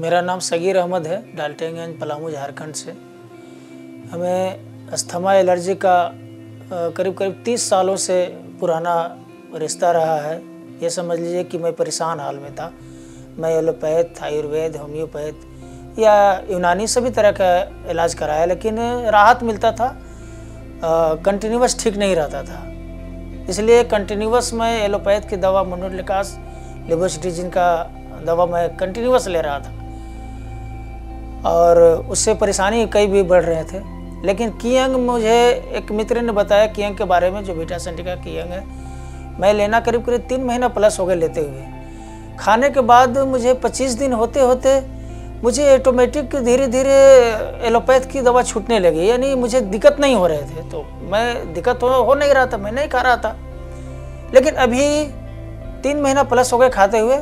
मेरा नाम सगीर अहमद है डाल्टेगंज पलामू, झारखंड से। हमें अस्थमा एलर्जी का करीब करीब तीस सालों से पुराना रिश्ता रहा है। ये समझ लीजिए कि मैं परेशान हाल में था। मैं एलोपैथ, आयुर्वेद, होम्योपैथ या यूनानी सभी तरह का इलाज कराया, लेकिन राहत मिलता था। कंटिन्यूस ठीक नहीं रहता था। इसलिए कंटिन्यूस मैं एलोपैथ की दवा मोनोलिकास लिबोसिटीजिन का दवा मैं कंटिन्यूस ले रहा था। और उससे परेशानी कई भी बढ़ रहे थे। लेकिन कियंग मुझे एक मित्र ने बताया कियंग के बारे में जो बीटा सेंटिका कियंग है। मैं लेना करीब करीब तीन महीना प्लस हो गए लेते हुए। खाने के बाद मुझे 25 दिन होते होते मुझे ऑटोमेटिक धीरे धीरे एलोपैथ की दवा छूटने लगी यानी मुझे दिक्कत नहीं हो रहे थे। तो मैं दिक्कत हो, हो नहीं रहा था मैं नहीं खा रहा था। लेकिन अभी तीन महीना प्लस हो गए खाते हुए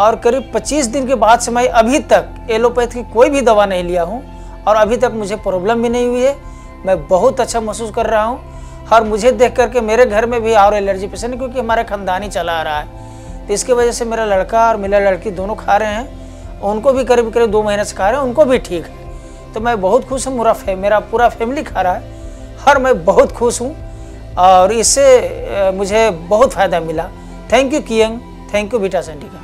और करीब 25 दिन के बाद से मैं अभी तक एलोपैथ की कोई भी दवा नहीं लिया हूँ और अभी तक मुझे प्रॉब्लम भी नहीं हुई है। मैं बहुत अच्छा महसूस कर रहा हूँ और मुझे देख करके मेरे घर में भी और एलर्जी पेशेंट क्योंकि हमारे खानदानी चला आ रहा है। तो इसकी वजह से मेरा लड़का और मेरा लड़की दोनों खा रहे हैं। उनको भी करीब करीब दो महीने से खा रहे हैं, उनको भी ठीक है। तो मैं बहुत खुश हूँ, मेरा मेरा पूरा फैमिली खा रहा है और मैं बहुत खुश हूँ और इससे मुझे बहुत फ़ायदा मिला। थैंक यू कियंग, थैंक यू बीटा सेंटिका